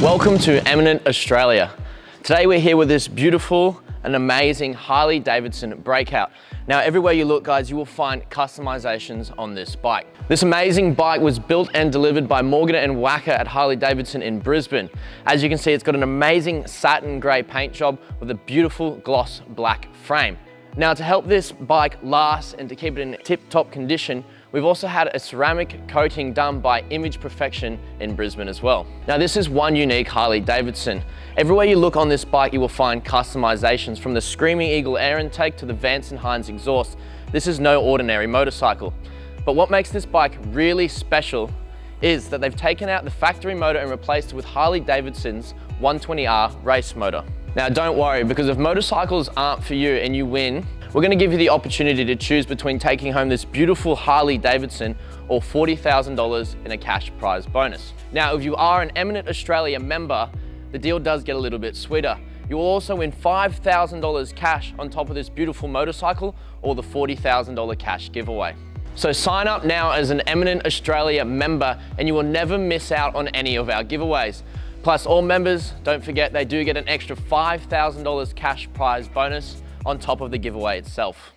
Welcome to Eminent Australia. Today we're here with this beautiful and amazing Harley Davidson Breakout. Now everywhere you look guys, you will find customizations on this bike. This amazing bike was built and delivered by Morgan and Wacker at Harley Davidson in Brisbane. As you can see, it's got an amazing satin gray paint job with a beautiful gloss black frame. Now to help this bike last and to keep it in tip-top condition, we've also had a ceramic coating done by Image Perfection in Brisbane as well. Now this is one unique Harley Davidson. Everywhere you look on this bike, you will find customizations from the Screaming Eagle air intake to the Vance and Hines exhaust. This is no ordinary motorcycle. But what makes this bike really special is that they've taken out the factory motor and replaced it with Harley Davidson's 120R race motor. Now don't worry, because if motorcycles aren't for you and you win, we're gonna give you the opportunity to choose between taking home this beautiful Harley Davidson or $40,000 in a cash prize bonus. Now, if you are an Eminent Australia member, the deal does get a little bit sweeter. You will also win $5,000 cash on top of this beautiful motorcycle or the $40,000 cash giveaway. So sign up now as an Eminent Australia member and you will never miss out on any of our giveaways. Plus all members, don't forget they do get an extra $5,000 cash prize bonus on top of the giveaway itself.